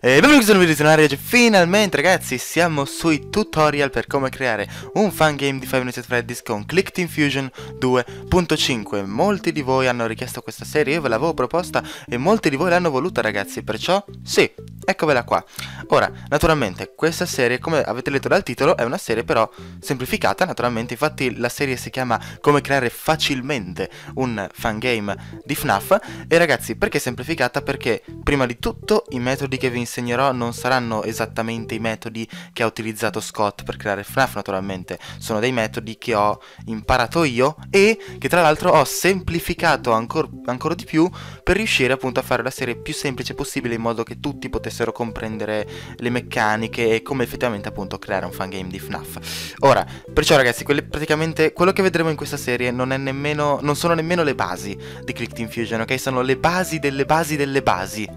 E benvenuti di oggi, finalmente ragazzi siamo sui tutorial per come creare un fan game di Five Nights at Freddy's con Click Team Fusion 2.5 Molti di voi hanno richiesto questa serie, io ve l'avevo proposta e molti di voi l'hanno voluta ragazzi, perciò sì, eccovela qua. Ora, naturalmente, questa serie, come avete letto dal titolo, è una serie però semplificata naturalmente. Infatti la serie si chiama Come creare facilmente un fan game di FNAF E ragazzi, perché semplificata? Perché prima di tutto i metodi che vi insegnerò non saranno esattamente i metodi che ha utilizzato Scott per creare FNAF naturalmente, sono dei metodi che ho imparato io e che tra l'altro ho semplificato ancora ancor di più per riuscire appunto a fare la serie più semplice possibile in modo che tutti potessero comprendere le meccaniche e come effettivamente appunto creare un fan game di FNAF. Ora, perciò ragazzi, praticamente quello che vedremo in questa serie non, nemmeno, non sono nemmeno le basi di Click Team Fusion, ok? Sono le basi delle basi delle basi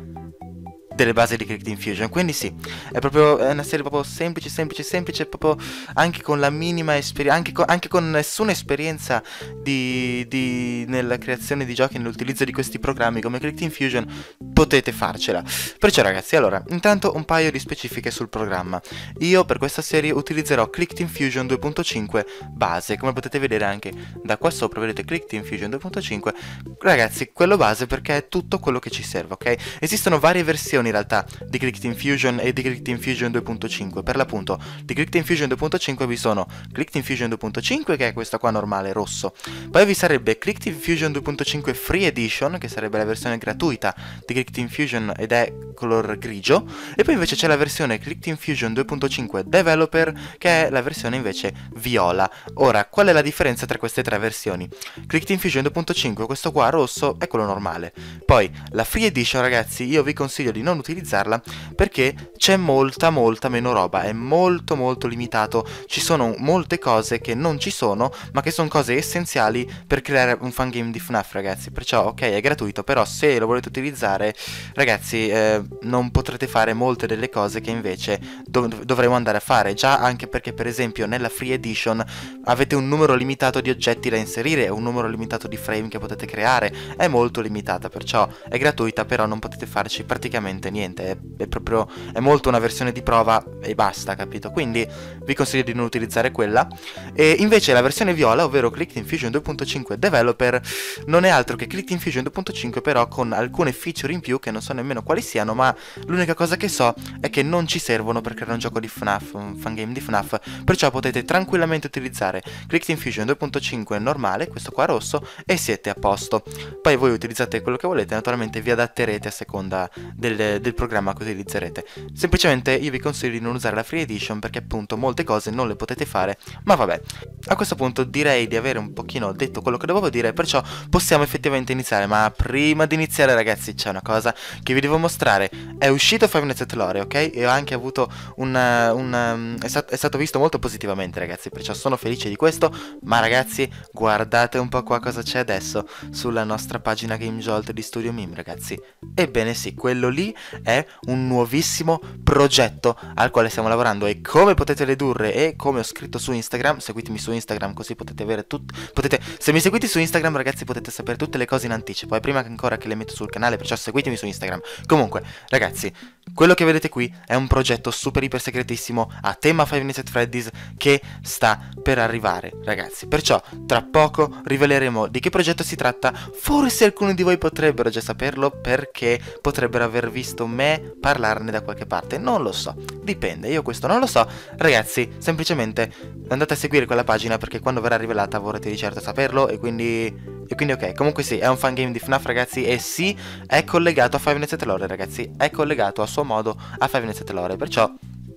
delle basi di Crypt Infusion. Quindi sì, è proprio è una serie proprio semplice, semplice, semplice, proprio anche con la minima esperienza, anche, anche, con nessuna esperienza di, di, nella creazione di giochi, nell'utilizzo di questi programmi come Crypt Infusion, potete farcela. Perciò ragazzi, allora, intanto un paio di specifiche sul programma. Io per questa serie utilizzerò Click Infusion 2.5 base, come potete vedere anche da qua sopra, vedete Click Infusion 2.5, ragazzi, quello base perché è tutto quello che ci serve, ok? Esistono varie versioni in realtà di Click Team Fusion e di Click Team Fusion 2.5. Per l'appunto, di Click Team Fusion 2.5 vi sono Click Team Fusion 2.5 che è questa qua normale, rosso. Poi vi sarebbe Click Team Fusion 2.5 Free Edition, che sarebbe la versione gratuita di Click Team Fusion ed è color grigio. E poi invece c'è la versione Click Team Fusion 2.5 Developer, che è la versione invece viola. Ora, qual è la differenza tra queste tre versioni? Click Team Fusion 2.5, questo qua rosso, è quello normale. Poi, la Free Edition, ragazzi, io vi consiglio di non utilizzarla perché c'è molta molta meno roba, è molto molto limitato, ci sono molte cose che non ci sono ma che sono cose essenziali per creare un fan game di FNAF ragazzi, perciò ok è gratuito però se lo volete utilizzare ragazzi eh, non potrete fare molte delle cose che invece dov dovremo andare a fare, già anche perché per esempio nella free edition avete un numero limitato di oggetti da inserire, un numero limitato di frame che potete creare, è molto limitata perciò è gratuita però non potete farci praticamente niente niente, è, è, proprio, è molto una versione di prova e basta, capito? Quindi vi consiglio di non utilizzare quella. E invece la versione viola, ovvero Click Infusion 2.5 Developer, non è altro che Click Infusion 2.5 però con alcune feature in più che non so nemmeno quali siano, ma l'unica cosa che so è che non ci servono per creare un gioco di FNAF, un fangame di FNAF, perciò potete tranquillamente utilizzare Click Infusion 2.5 normale, questo qua rosso, e siete a posto. Poi voi utilizzate quello che volete, naturalmente vi adatterete a seconda del, del programma che utilizzerete. Semplicemente io vi consiglio di non usare la Free Edition perché appunto molte cose non le potete fare, ma vabbè. A questo punto direi di avere un pochino detto quello che dovevo dire, perciò possiamo effettivamente iniziare, ma prima di iniziare ragazzi c'è una cosa che vi devo mostrare. È uscito Five Nights at Lore, ok? E ho anche avuto un... è, stato, è stato visto molto positivamente ragazzi, perciò sono felice di questo, ma ragazzi guardate un po' qua cosa c'è adesso sulla nostra pagina GameJolt di Studio Mim ragazzi. Ebbene sì, quello lì è un nuovissimo progetto al quale stiamo lavorando e come potete dedurre e come ho scritto su Instagram, seguitemi su Instagram così potete avere tutto, potete, se mi seguite su Instagram ragazzi potete sapere tutte le cose in anticipo e prima ancora che le metto sul canale, perciò seguitemi su Instagram. Comunque, ragazzi, quello che vedete qui è un progetto super iper segretissimo a tema Five Nights at Freddy's che sta per arrivare, ragazzi. Perciò, tra poco riveleremo di che progetto si tratta, forse alcuni di voi potrebbero già saperlo perché potrebbero aver visto me parlarne da qualche parte, non lo so, dipende, io questo non lo so. Ragazzi, semplicemente andate a seguire quella pagina perché quando verrà rivelata vorrete di certo saperlo e quindi... E quindi ok, comunque sì, è un fan game di FNAF ragazzi e sì, è collegato a Five Nights at Lore ragazzi, è collegato a suo modo a Five Nights at Lore, perciò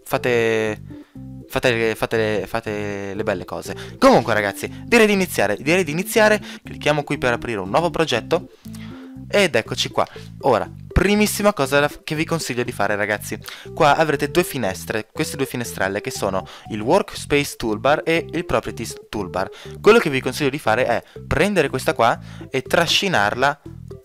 fate... Fate, fate, fate, le belle cose. Comunque ragazzi, direi di iniziare. Direi di iniziare. Clicchiamo qui per aprire un nuovo progetto. Ed eccoci qua. Ora, primissima cosa che vi consiglio di fare ragazzi qua avrete due finestre queste due finestrelle che sono il workspace toolbar e il properties toolbar quello che vi consiglio di fare è prendere questa qua e trascinarla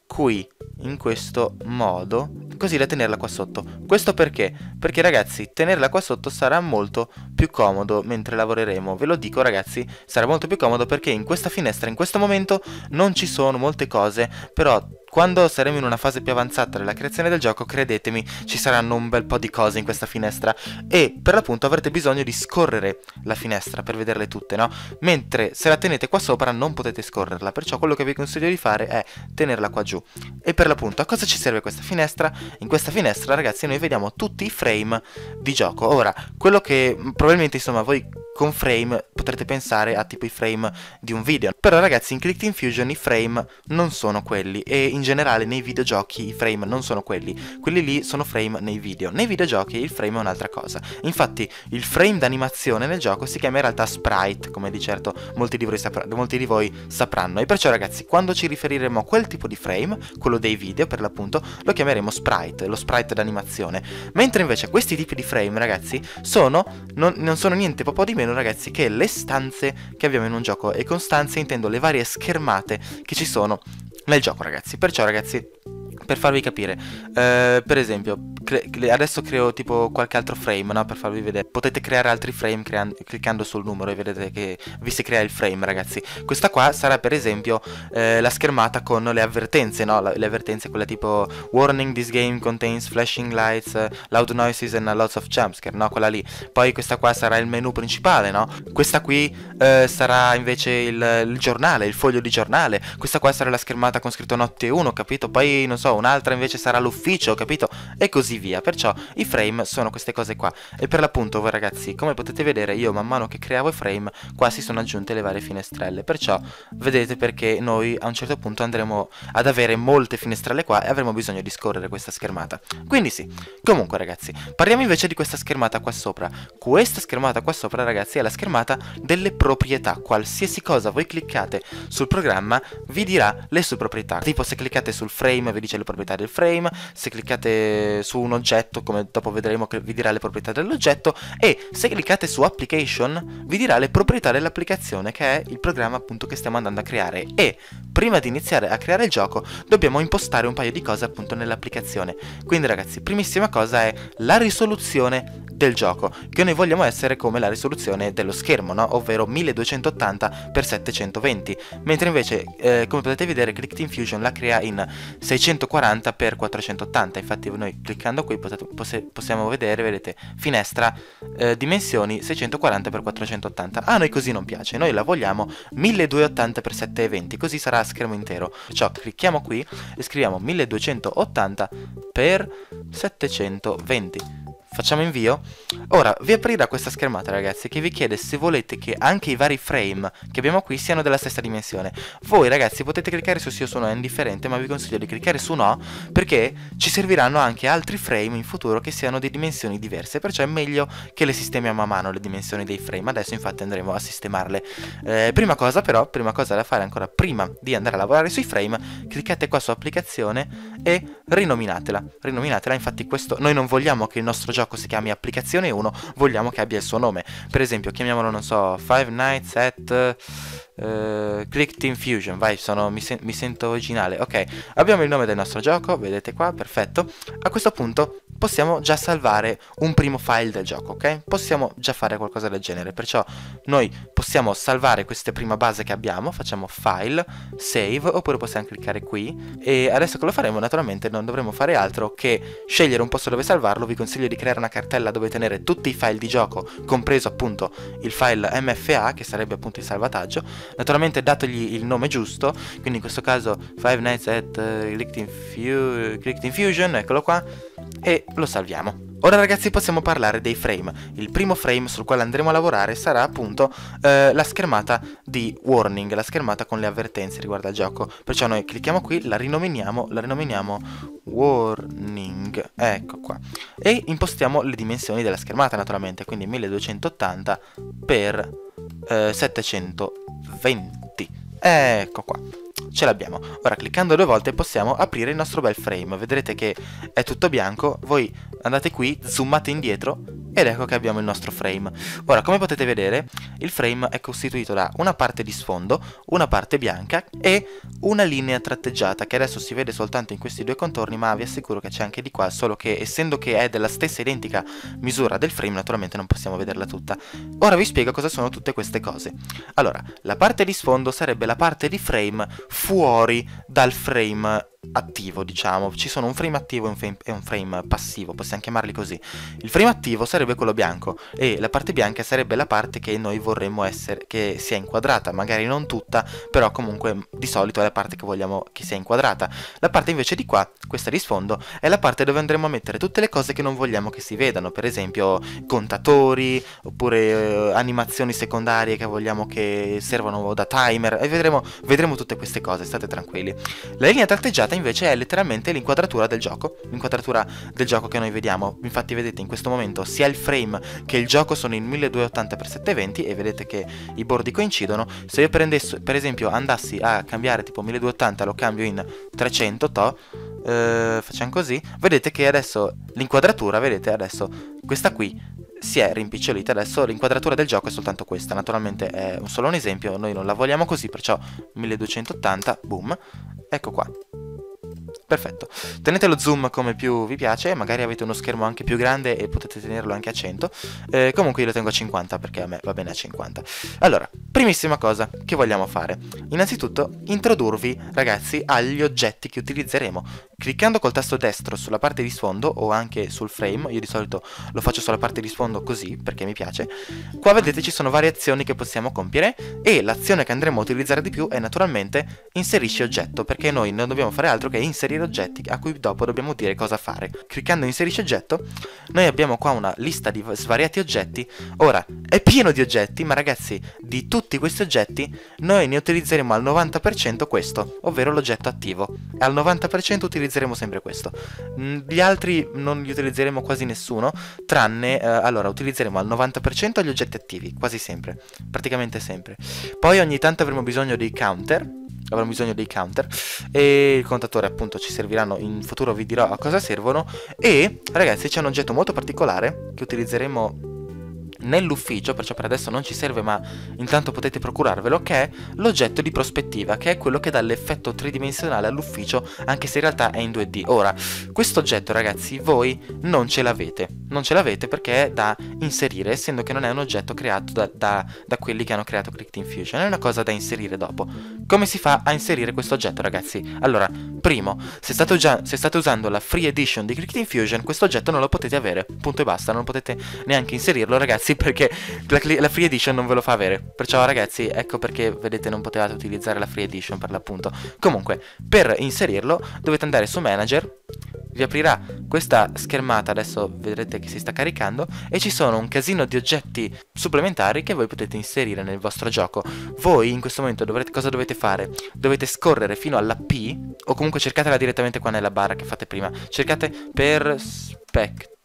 qui in questo modo così da tenerla qua sotto questo perché? perché ragazzi tenerla qua sotto sarà molto più comodo mentre lavoreremo ve lo dico ragazzi sarà molto più comodo perché in questa finestra in questo momento non ci sono molte cose però quando saremo in una fase più avanzata della creazione del gioco, credetemi, ci saranno un bel po' di cose in questa finestra e per l'appunto avrete bisogno di scorrere la finestra per vederle tutte, no? Mentre se la tenete qua sopra non potete scorrerla, perciò quello che vi consiglio di fare è tenerla qua giù. E per l'appunto a cosa ci serve questa finestra? In questa finestra ragazzi noi vediamo tutti i frame di gioco. Ora, quello che probabilmente insomma voi con frame potrete pensare a tipo i frame di un video. Però ragazzi in Clicked Infusion i frame non sono quelli e in generale nei videogiochi i frame non sono quelli. Quelli lì sono frame nei video. Nei videogiochi il frame è un'altra cosa. Infatti il frame d'animazione nel gioco si chiama in realtà sprite, come di certo molti di, voi molti di voi sapranno. E perciò ragazzi quando ci riferiremo a quel tipo di frame, quello dei video per l'appunto, lo chiameremo sprite, lo sprite d'animazione. Mentre invece questi tipi di frame ragazzi sono, non, non sono niente po' di meno ragazzi che le stanze che abbiamo in un gioco e con stanze intendo le varie schermate che ci sono nel gioco ragazzi perciò ragazzi per farvi capire, eh, per esempio, adesso creo tipo qualche altro frame, no? Per farvi vedere. Potete creare altri frame cliccando sul numero e vedete che vi si crea il frame, ragazzi. Questa qua sarà per esempio eh, la schermata con le avvertenze, no? le avvertenze quelle tipo Warning, this game contains flashing lights, loud noises and lots of jumpscare, no? Quella lì. Poi questa qua sarà il menu principale, no? Questa qui eh, sarà invece il, il giornale, il foglio di giornale. Questa qua sarà la schermata con scritto notte 1, capito? Poi, non so, un'altra invece sarà l'ufficio, capito? E così via. Perciò i frame sono queste cose qua. E per l'appunto voi ragazzi, come potete vedere, io man mano che creavo i frame, qua si sono aggiunte le varie finestrelle. Perciò vedete perché noi a un certo punto andremo ad avere molte finestrelle qua e avremo bisogno di scorrere questa schermata. Quindi sì. Comunque ragazzi, parliamo invece di questa schermata qua sopra. Questa schermata qua sopra ragazzi è la schermata delle proprietà. Qualsiasi cosa voi cliccate sul programma vi dirà le sue proprietà. Tipo se cliccate sul frame vi dice le proprietà del frame, se cliccate su un oggetto, come dopo vedremo vi dirà le proprietà dell'oggetto, e se cliccate su application vi dirà le proprietà dell'applicazione, che è il programma appunto che stiamo andando a creare. E prima di iniziare a creare il gioco dobbiamo impostare un paio di cose appunto nell'applicazione. Quindi ragazzi, primissima cosa è la risoluzione del gioco, che noi vogliamo essere come la risoluzione dello schermo, no? ovvero 1280x720, mentre invece, eh, come potete vedere, Clicked Infusion la crea in 640x480, infatti noi cliccando qui possiamo vedere, vedete, finestra, eh, dimensioni 640x480, a noi così non piace, noi la vogliamo 1280x720, così sarà a schermo intero, perciò clicchiamo qui e scriviamo 1280x720, Facciamo invio? Ora, vi aprirà questa schermata ragazzi che vi chiede se volete che anche i vari frame che abbiamo qui siano della stessa dimensione. Voi ragazzi potete cliccare su sì o su no, è indifferente, ma vi consiglio di cliccare su no perché ci serviranno anche altri frame in futuro che siano di dimensioni diverse, perciò è meglio che le sistemiamo a mano le dimensioni dei frame. Adesso infatti andremo a sistemarle. Eh, prima cosa però, prima cosa da fare ancora prima di andare a lavorare sui frame, cliccate qua su applicazione e rinominatela. Rinominatela, infatti questo noi non vogliamo che il nostro gioco si chiami applicazione 1, vogliamo che abbia il suo nome. Per esempio, chiamiamolo, non so, Five Nights at uh, Clicked Infusion. Vai, sono, mi, sen mi sento originale. Ok, abbiamo il nome del nostro gioco, vedete qua, perfetto. A questo punto possiamo già salvare un primo file del gioco, ok? Possiamo già fare qualcosa del genere, perciò noi possiamo salvare questa prima base che abbiamo, facciamo file, save, oppure possiamo cliccare qui e adesso che lo faremo naturalmente non dovremo fare altro che scegliere un posto dove salvarlo, vi consiglio di creare una cartella dove tenere tutti i file di gioco, compreso appunto il file MFA, che sarebbe appunto il salvataggio, naturalmente dategli il nome giusto, quindi in questo caso Five Nights at uh, Clicked Infusion, eccolo qua, e lo salviamo. Ora ragazzi possiamo parlare dei frame. Il primo frame sul quale andremo a lavorare sarà appunto eh, la schermata di warning, la schermata con le avvertenze riguardo al gioco. Perciò noi clicchiamo qui, la rinominiamo, la rinominiamo warning, ecco qua. E impostiamo le dimensioni della schermata naturalmente, quindi 1280 x eh, 720. Ecco qua ce l'abbiamo. Ora cliccando due volte possiamo aprire il nostro bel frame. Vedrete che è tutto bianco. Voi andate qui, zoomate indietro ed ecco che abbiamo il nostro frame. Ora, come potete vedere, il frame è costituito da una parte di sfondo, una parte bianca e una linea tratteggiata che adesso si vede soltanto in questi due contorni, ma vi assicuro che c'è anche di qua, solo che essendo che è della stessa identica misura del frame, naturalmente non possiamo vederla tutta. Ora vi spiego cosa sono tutte queste cose. Allora, la parte di sfondo sarebbe la parte di frame fuori dal frame attivo, diciamo. Ci sono un frame attivo e un frame, e un frame, passivo, possiamo chiamarli così. Il frame attivo sarebbe quello bianco e la parte bianca sarebbe la parte che noi vorremmo essere, che sia inquadrata, magari non tutta, però comunque di solito è la parte che vogliamo che sia inquadrata. La parte invece di qua, questa di sfondo, è la parte dove andremo a mettere tutte le cose che non vogliamo che si vedano, per esempio contatori, oppure eh, animazioni secondarie che vogliamo che servano da timer, e vedremo, vedremo tutte queste cose, state tranquilli. La linea tratteggiata invece è letteralmente l'inquadratura del gioco, l'inquadratura del gioco che noi vediamo. Infatti vedete in questo momento sia il frame che il gioco sono in 1280x720 e vedete che i bordi coincidono. Se io prendessi, per esempio andassi a cambiare tipo 1280 lo cambio in 300 to, eh, facciamo così, vedete che adesso l'inquadratura, vedete adesso questa qui si è rimpicciolita adesso l'inquadratura del gioco è soltanto questa naturalmente è solo un esempio noi non la vogliamo così perciò 1280 boom ecco qua Perfetto, tenete lo zoom come più vi piace, magari avete uno schermo anche più grande e potete tenerlo anche a 100, eh, comunque io lo tengo a 50 perché a me va bene a 50. Allora, primissima cosa che vogliamo fare, innanzitutto introdurvi ragazzi agli oggetti che utilizzeremo. Cliccando col tasto destro sulla parte di sfondo o anche sul frame, io di solito lo faccio sulla parte di sfondo così perché mi piace, qua vedete ci sono varie azioni che possiamo compiere e l'azione che andremo a utilizzare di più è naturalmente inserisci oggetto perché noi non dobbiamo fare altro che inserire oggetti a cui dopo dobbiamo dire cosa fare. Cliccando inserisci oggetto, noi abbiamo qua una lista di svariati oggetti. Ora, è pieno di oggetti, ma ragazzi, di tutti questi oggetti, noi ne utilizzeremo al 90% questo, ovvero l'oggetto attivo. E al 90% utilizzeremo sempre questo. Mm, gli altri non li utilizzeremo quasi nessuno, tranne, eh, allora, utilizzeremo al 90% gli oggetti attivi, quasi sempre, praticamente sempre. Poi ogni tanto avremo bisogno dei counter, avremo bisogno dei counter e il contatore appunto ci serviranno in futuro vi dirò a cosa servono e ragazzi c'è un oggetto molto particolare che utilizzeremo nell'ufficio, perciò per adesso non ci serve ma intanto potete procurarvelo, che è l'oggetto di prospettiva, che è quello che dà l'effetto tridimensionale all'ufficio, anche se in realtà è in 2D. Ora, questo oggetto ragazzi voi non ce l'avete, non ce l'avete perché è da inserire, essendo che non è un oggetto creato da, da, da quelli che hanno creato Clicked Infusion, è una cosa da inserire dopo. Come si fa a inserire questo oggetto ragazzi? Allora, primo, se state, già, se state usando la Free Edition di Clicked Infusion, questo oggetto non lo potete avere, punto e basta, non potete neanche inserirlo ragazzi perché la, la, free edition non ve lo fa avere. Perciò ragazzi, ecco perché vedete non potevate utilizzare la free edition per l'appunto. Comunque, per inserirlo dovete andare su manager, vi aprirà questa schermata, adesso vedrete che si sta caricando, e ci sono un casino di oggetti supplementari che voi potete inserire nel vostro gioco. Voi in questo momento dovrete, cosa dovete fare? Dovete scorrere fino alla P, o comunque cercatela direttamente qua nella barra che fate prima. Cercate perspective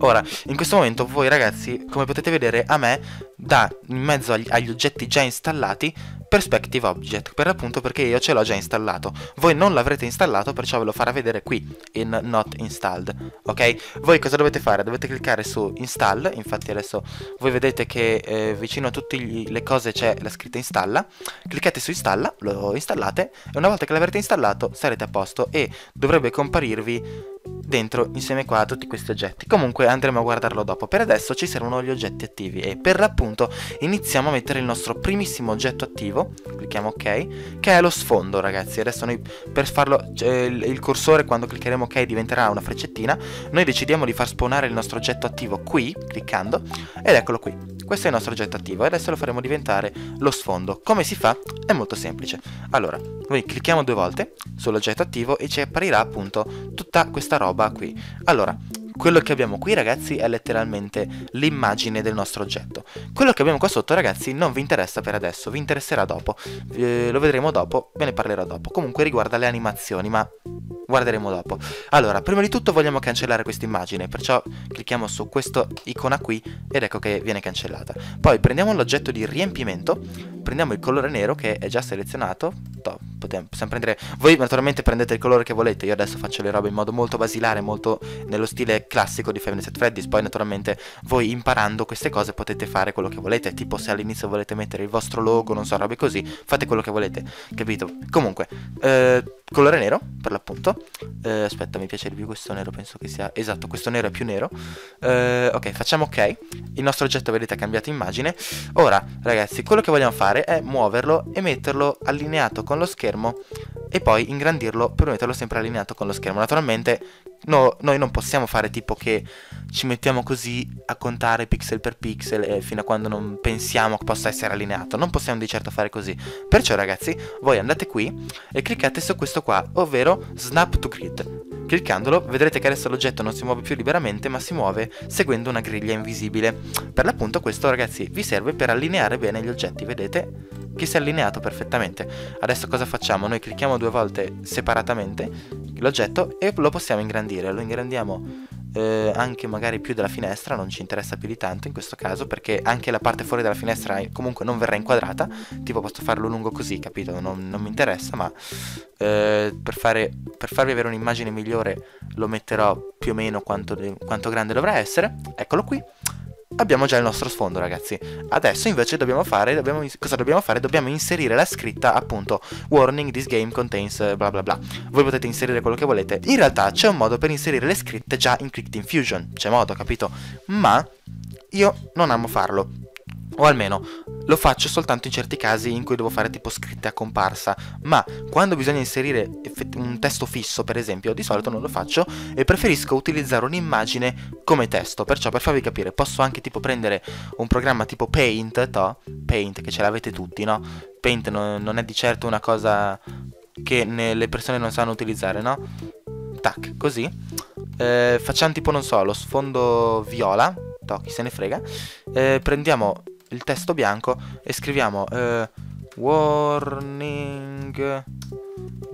Ora, in questo momento voi ragazzi, come potete vedere, a me dà in mezzo agli, agli oggetti già installati Perspective Object, per l'appunto perché io ce l'ho già installato. Voi non l'avrete installato, perciò ve lo farà vedere qui, in Not Installed, ok? Voi cosa dovete fare? Dovete cliccare su Install, infatti adesso voi vedete che eh, vicino a tutte le cose c'è la scritta Installa. Cliccate su Installa, lo installate, e una volta che l'avrete installato sarete a posto e dovrebbe comparirvi dentro insieme qua a tutti questi oggetti. Comunque andremo a guardarlo dopo. Per adesso ci servono gli oggetti attivi e per l'appunto iniziamo a mettere il nostro primissimo oggetto attivo, clicchiamo ok, che è lo sfondo ragazzi. Adesso noi per farlo eh, il cursore quando cliccheremo ok diventerà una freccettina. Noi decidiamo di far spawnare il nostro oggetto attivo qui, cliccando, ed eccolo qui. Questo è il nostro oggetto attivo e adesso lo faremo diventare lo sfondo. Come si fa? È molto semplice. Allora, noi clicchiamo due volte sull'oggetto attivo e ci apparirà appunto tutta questa roba qui. Allora, quello che abbiamo qui ragazzi è letteralmente l'immagine del nostro oggetto. Quello che abbiamo qua sotto ragazzi non vi interessa per adesso, vi interesserà dopo, eh, lo vedremo dopo, ve ne parlerò dopo. Comunque riguarda le animazioni, ma guarderemo dopo. Allora, prima di tutto vogliamo cancellare questa immagine, perciò clicchiamo su questa icona qui ed ecco che viene cancellata. Poi prendiamo l'oggetto di riempimento, prendiamo il colore nero che è già selezionato, to, possiamo prendere, voi naturalmente prendete il colore che volete, io adesso faccio le robe in modo molto basilare, molto nello stile classico di Five Nights at Freddy's, poi naturalmente voi imparando queste cose potete fare quello che volete, tipo se all'inizio volete mettere il vostro logo, non so, robe così, fate quello che volete, capito? Comunque, eh, colore nero, per l'appunto, eh, aspetta mi piace di più questo nero, penso che sia, esatto, questo nero è più nero, eh, ok, facciamo ok, il nostro oggetto vedete ha cambiato immagine, ora ragazzi, quello che vogliamo fare è muoverlo e metterlo allineato con lo schermo e poi ingrandirlo per metterlo sempre allineato con lo schermo. Naturalmente no, noi non possiamo fare tipo che ci mettiamo così a contare pixel per pixel eh, fino a quando non pensiamo che possa essere allineato. Non possiamo di certo fare così. Perciò ragazzi, voi andate qui e cliccate su questo qua, ovvero Snap to Grid. Cliccandolo vedrete che adesso l'oggetto non si muove più liberamente ma si muove seguendo una griglia invisibile. Per l'appunto questo ragazzi vi serve per allineare bene gli oggetti, vedete? Che si è allineato perfettamente. Adesso cosa facciamo? Noi clicchiamo due volte separatamente l'oggetto e lo possiamo ingrandire. Lo ingrandiamo eh, anche magari più della finestra, non ci interessa più di tanto in questo caso perché anche la parte fuori dalla finestra comunque non verrà inquadrata, tipo posso farlo lungo così, capito? Non, non mi interessa, ma eh, per, fare, per, farvi avere un'immagine migliore lo metterò più o meno quanto, quanto grande dovrà essere, eccolo qui abbiamo già il nostro sfondo ragazzi. Adesso invece dobbiamo fare dobbiamo, cosa dobbiamo fare? Dobbiamo inserire la scritta appunto warning this game contains bla bla bla. Voi potete inserire quello che volete. In realtà c'è un modo per inserire le scritte già in Clicked Infusion. C'è modo capito? Ma io non amo farlo o almeno lo faccio soltanto in certi casi in cui devo fare tipo scritte a comparsa, ma quando bisogna inserire un testo fisso, per esempio, di solito non lo faccio e preferisco utilizzare un'immagine come testo. Perciò per farvi capire, posso anche tipo prendere un programma tipo Paint, to? Paint che ce l'avete tutti, no? Paint no, non è di certo una cosa che le persone non sanno utilizzare, no? Tac, così. Eh, facciamo tipo, non so, lo sfondo viola, to, chi se ne frega. Eh, prendiamo il testo bianco e scriviamo eh, warning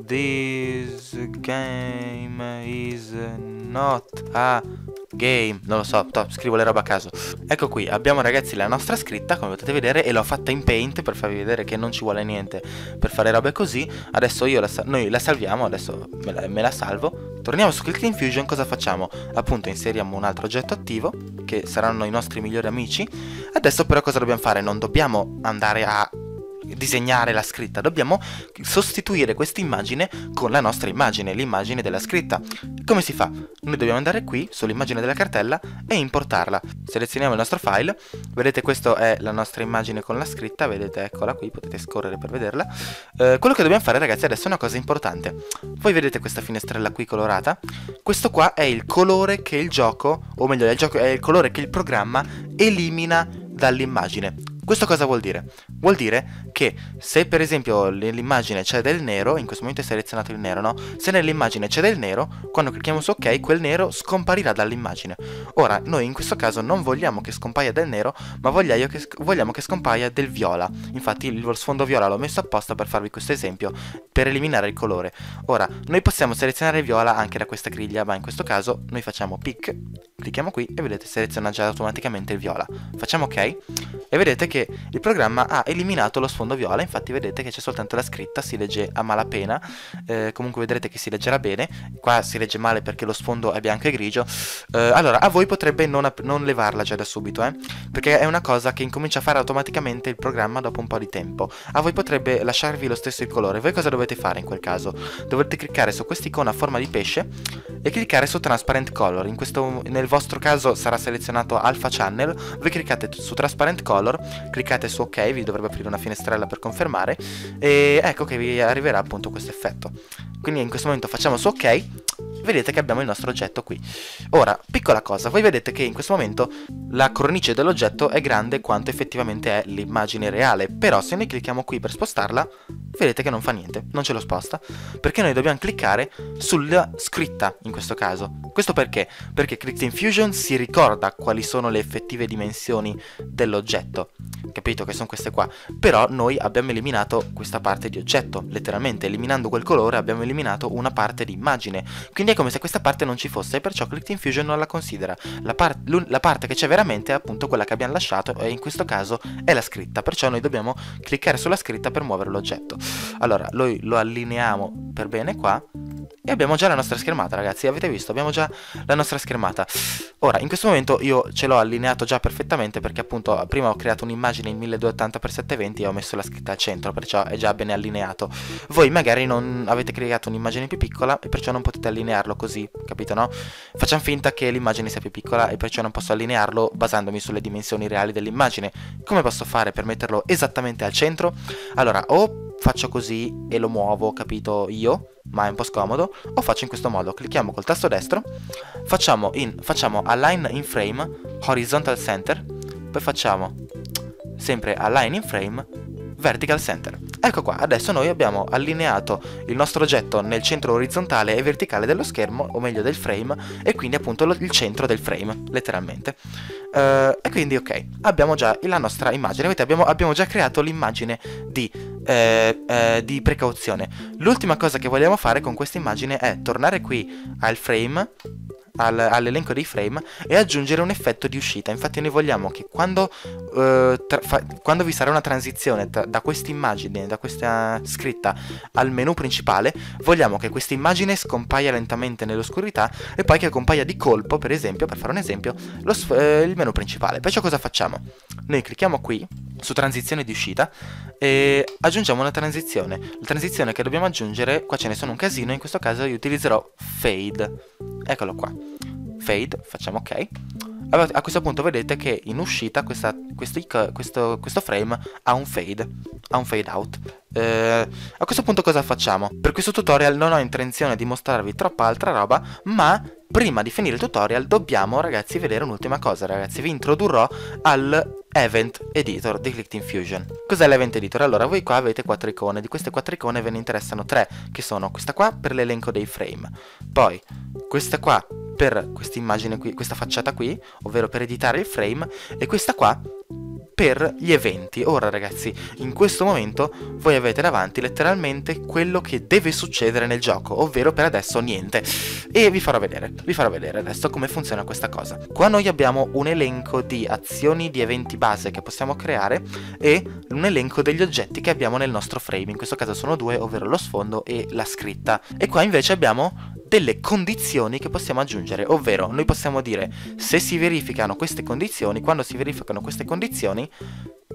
this game is not a game non lo so, top, scrivo le robe a caso ecco qui, abbiamo ragazzi la nostra scritta come potete vedere e l'ho fatta in paint per farvi vedere che non ci vuole niente per fare robe così adesso io la, noi la salviamo adesso me la, me la salvo Torniamo su Click Infusion, cosa facciamo? Appunto inseriamo un altro oggetto attivo, che saranno i nostri migliori amici. Adesso però cosa dobbiamo fare? Non dobbiamo andare a disegnare la scritta, dobbiamo sostituire questa immagine con la nostra immagine, l'immagine della scritta. Come si fa? Noi dobbiamo andare qui sull'immagine della cartella e importarla. Selezioniamo il nostro file, vedete questa è la nostra immagine con la scritta, vedete eccola qui, potete scorrere per vederla. Eh, quello che dobbiamo fare ragazzi adesso è una cosa importante. Voi vedete questa finestrella qui colorata? Questo qua è il colore che il gioco, o meglio è il, gioco, è il colore che il programma elimina dall'immagine. Questo cosa vuol dire? Vuol dire che se per esempio nell'immagine c'è del nero, in questo momento è selezionato il nero, no? Se nell'immagine c'è del nero, quando clicchiamo su ok, quel nero scomparirà dall'immagine. Ora, noi in questo caso non vogliamo che scompaia del nero, ma che, vogliamo che scompaia del viola. Infatti lo sfondo viola l'ho messo apposta per farvi questo esempio, per eliminare il colore. Ora, noi possiamo selezionare il viola anche da questa griglia, ma in questo caso noi facciamo pick, clicchiamo qui e vedete seleziona già automaticamente il viola. Facciamo ok e vedete che che il programma ha eliminato lo sfondo viola, infatti vedete che c'è soltanto la scritta, si legge a malapena, eh, comunque vedrete che si leggerà bene, qua si legge male perché lo sfondo è bianco e grigio, eh, allora a voi potrebbe non, non, levarla già da subito, eh, perché è una cosa che incomincia a fare automaticamente il programma dopo un po' di tempo, a voi potrebbe lasciarvi lo stesso il colore, voi cosa dovete fare in quel caso? Dovete cliccare su quest'icona a forma di pesce e cliccare su Transparent Color, questo, nel vostro caso sarà selezionato Alpha Channel, voi cliccate su Transparent Color cliccate su ok, vi dovrebbe aprire una finestrella per confermare e ecco che vi arriverà appunto questo effetto. Quindi in questo momento facciamo su ok, vedete che abbiamo il nostro oggetto qui. Ora, piccola cosa, voi vedete che in questo momento la cornice dell'oggetto è grande quanto effettivamente è l'immagine reale, però se noi clicchiamo qui per spostarla, vedete che non fa niente, non ce lo sposta, perché noi dobbiamo cliccare sulla scritta in questo caso. Questo perché? Perché Clicked Infusion si ricorda quali sono le effettive dimensioni dell'oggetto capito che sono queste qua però noi abbiamo eliminato questa parte di oggetto letteralmente eliminando quel colore abbiamo eliminato una parte di immagine quindi è come se questa parte non ci fosse e perciò Clicked Infusion non la considera. La, par la parte che c'è veramente è appunto quella che abbiamo lasciato e in questo caso è la scritta perciò noi dobbiamo cliccare sulla scritta per muovere l'oggetto. Allora noi lo allineiamo per bene qua e abbiamo già la nostra schermata ragazzi, avete visto? Abbiamo già la nostra schermata. Ora, in questo momento io ce l'ho allineato già perfettamente perché appunto prima ho creato un'immagine in 1280x720 e ho messo la scritta al centro, perciò è già ben allineato. Voi magari non avete creato un'immagine più piccola e perciò non potete allinearlo così, capito no? Facciamo finta che l'immagine sia più piccola e perciò non posso allinearlo basandomi sulle dimensioni reali dell'immagine Come posso fare per metterlo esattamente al centro? Allora, o faccio così e lo muovo, capito io, ma è un po' scomodo, o faccio in questo modo, clicchiamo col tasto destro, facciamo, in, facciamo align in frame, horizontal center, poi facciamo sempre align in frame, vertical center. Ecco qua, adesso noi abbiamo allineato il nostro oggetto nel centro orizzontale e verticale dello schermo, o meglio del frame, e quindi appunto il centro del frame, letteralmente. Uh, e quindi ok, abbiamo già la nostra immagine, vedete abbiamo, abbiamo già creato l'immagine di, eh, eh, di precauzione. L'ultima cosa che vogliamo fare con questa immagine è tornare qui al frame, al, all'elenco dei frame e aggiungere un effetto di uscita. Infatti noi vogliamo che quando, uh, fa, quando vi sarà una transizione da questa immagine, da questa scritta al menu principale, vogliamo che questa immagine scompaia lentamente nell'oscurità e poi che compaia di colpo, per esempio, per fare un esempio, eh, il menu principale. Perciò cosa facciamo? Noi clicchiamo qui su transizione di uscita e aggiungiamo una transizione. La transizione che dobbiamo aggiungere, qua ce ne sono un casino, in questo caso io utilizzerò fade. Eccolo qua. Fade, facciamo ok. A questo punto vedete che in uscita questa, questo, questo, questo, frame ha un fade, ha un fade out. Eh, a questo punto cosa facciamo? Per questo tutorial non ho intenzione di mostrarvi troppa altra roba, ma prima di finire il tutorial dobbiamo ragazzi vedere un'ultima cosa ragazzi. Vi introdurrò al Event Editor di Clicked Infusion. Cos'è l'Event Editor? Allora, voi qua avete quattro icone, di queste quattro icone ve ne interessano tre, che sono questa qua per l'elenco dei frame, poi questa qua per questa immagine qui, questa facciata qui, ovvero per editare il frame, e questa qua per gli eventi. Ora ragazzi, in questo momento voi avete davanti letteralmente quello che deve succedere nel gioco, ovvero per adesso niente. E vi farò vedere, vi farò vedere adesso come funziona questa cosa. Qua noi abbiamo un elenco di azioni di eventi base che possiamo creare e un elenco degli oggetti che abbiamo nel nostro frame, in questo caso sono due, ovvero lo sfondo e la scritta. E qua invece abbiamo delle condizioni che possiamo aggiungere, ovvero noi possiamo dire se si verificano queste condizioni, quando si verificano queste condizioni,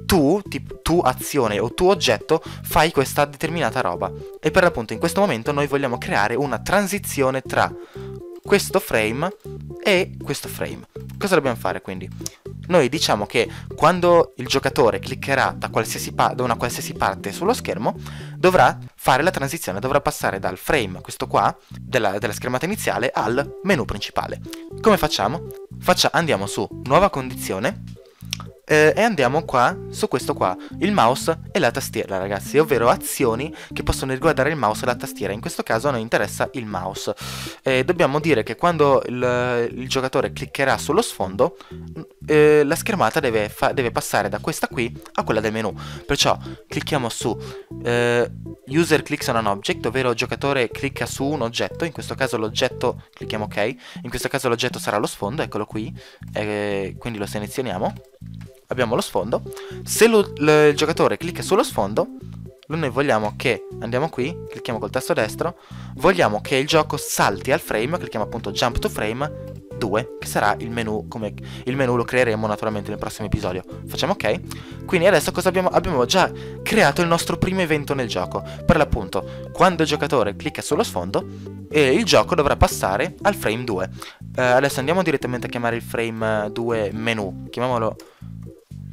tu, tipo, tu azione o tu oggetto fai questa determinata roba. E per l'appunto in questo momento noi vogliamo creare una transizione tra questo frame e questo frame. Cosa dobbiamo fare quindi? Noi diciamo che quando il giocatore cliccherà da, da, una qualsiasi parte sullo schermo, dovrà fare la transizione, dovrà passare dal frame, questo qua, della, della schermata iniziale, al menu principale. Come facciamo? Faccia, andiamo su Nuova condizione, eh, e andiamo qua, su questo qua, il mouse e la tastiera ragazzi, ovvero azioni che possono riguardare il mouse e la tastiera, in questo caso a noi interessa il mouse. Eh, dobbiamo dire che quando il, il giocatore cliccherà sullo sfondo, eh, la schermata deve, deve, passare da questa qui a quella del menu, perciò clicchiamo su eh, user clicks on an object, ovvero il giocatore clicca su un oggetto, in questo caso l'oggetto, clicchiamo ok, in questo caso l'oggetto sarà lo sfondo, eccolo qui, eh, quindi lo selezioniamo abbiamo lo sfondo. Se lo, il giocatore clicca sullo sfondo, noi vogliamo che, andiamo qui, clicchiamo col tasto destro, vogliamo che il gioco salti al frame, clicchiamo appunto jump to frame 2, che sarà il menu, come il menu lo creeremo naturalmente nel prossimo episodio. Facciamo ok. Quindi adesso cosa abbiamo? Abbiamo già creato il nostro primo evento nel gioco. Per l'appunto, quando il giocatore clicca sullo sfondo, eh, il gioco dovrà passare al frame 2. Eh, adesso andiamo direttamente a chiamare il frame 2 menu. Chiamiamolo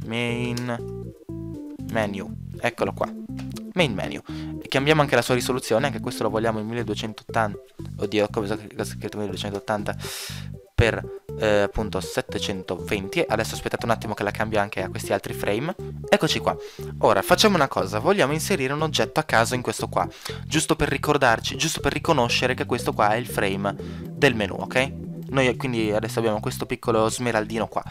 main menu, eccolo qua, main menu. Cambiamo anche la sua risoluzione, anche questo lo vogliamo in 1280, oddio, cosa ho scritto 1280 per eh, appunto 720 adesso aspettate un attimo che la cambio anche a questi altri frame. Eccoci qua. Ora facciamo una cosa. Vogliamo inserire un oggetto a caso in questo qua. Giusto per ricordarci giusto per riconoscere che questo qua è il frame del menu ok noi quindi adesso abbiamo questo piccolo smeraldino qua.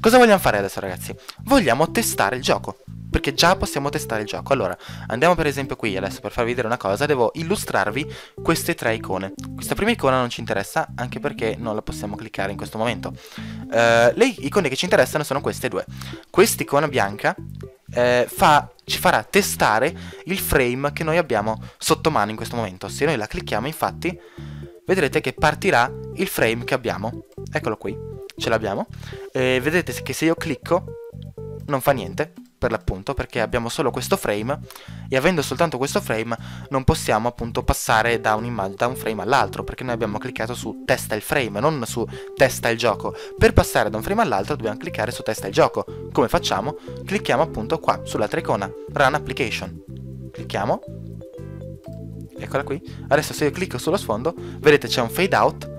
Cosa vogliamo fare adesso ragazzi? Vogliamo testare il gioco. Perché già possiamo testare il gioco. Allora, andiamo per esempio qui adesso per farvi vedere una cosa. Devo illustrarvi queste tre icone. Questa prima icona non ci interessa anche perché non la possiamo cliccare in questo momento. Uh, le icone che ci interessano sono queste due. Quest'icona bianca eh, fa, ci farà testare il frame che noi abbiamo sotto mano in questo momento. Se noi la clicchiamo infatti vedrete che partirà il frame che abbiamo. Eccolo qui, ce l'abbiamo. Vedete che se io clicco non fa niente, per l'appunto, perché abbiamo solo questo frame e avendo soltanto questo frame non possiamo appunto passare da un, da un frame all'altro, perché noi abbiamo cliccato su testa il frame, non su testa il gioco. Per passare da un frame all'altro dobbiamo cliccare su testa il gioco. Come facciamo? Clicchiamo appunto qua, sulla icona, Run Application clicchiamo eccola qui. Adesso se io clicco sullo sfondo vedete c'è un fade out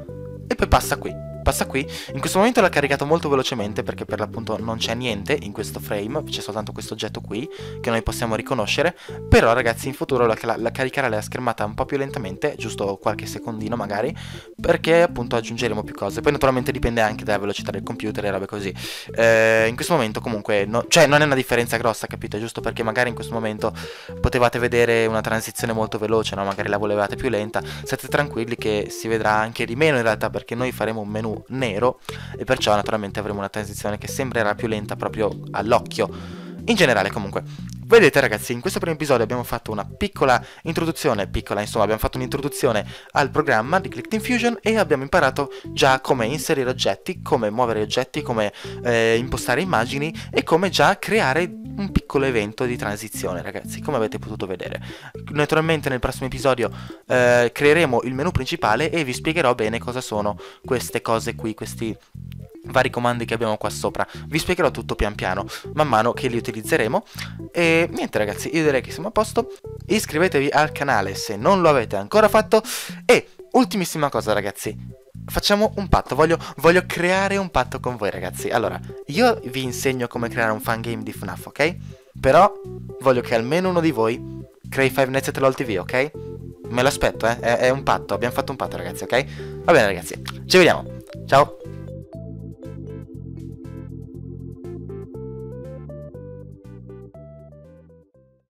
e poi passa qui passa qui. In questo momento l'ha caricato molto velocemente perché per l'appunto non c'è niente in questo frame, c'è soltanto questo oggetto qui che noi possiamo riconoscere, però ragazzi in futuro la, la, la caricherà la schermata un po' più lentamente, giusto qualche secondino magari, perché appunto aggiungeremo più cose. Poi naturalmente dipende anche dalla velocità del computer e robe così. Eh, in questo momento comunque, no, cioè non è una differenza grossa, capite? Giusto perché magari in questo momento potevate vedere una transizione molto veloce, no? Magari la volevate più lenta, state tranquilli che si vedrà anche di meno in realtà perché noi faremo un menu nero e perciò naturalmente avremo una transizione che sembrerà più lenta proprio all'occhio. In generale comunque, vedete ragazzi, in questo primo episodio abbiamo fatto una piccola introduzione, piccola insomma, abbiamo fatto un'introduzione al programma di Clicked Infusion e abbiamo imparato già come inserire oggetti, come muovere oggetti, come eh, impostare immagini e come già creare un piccolo evento di transizione ragazzi, come avete potuto vedere. Naturalmente nel prossimo episodio eh, creeremo il menu principale e vi spiegherò bene cosa sono queste cose qui, questi vari comandi che abbiamo qua sopra. Vi spiegherò tutto pian piano, man mano che li utilizzeremo. E niente ragazzi, io direi che siamo a posto. Iscrivetevi al canale se non lo avete ancora fatto. E ultimissima cosa ragazzi, facciamo un patto, voglio, voglio, creare un patto con voi ragazzi. Allora, io vi insegno come creare un fan game di FNAF, ok? Però voglio che almeno uno di voi crei Five Nights at LOL TV, ok? Me lo aspetto, eh? È, è un patto, abbiamo fatto un patto ragazzi, ok? Va bene ragazzi, ci vediamo. Ciao!